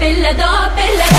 pilla da pilla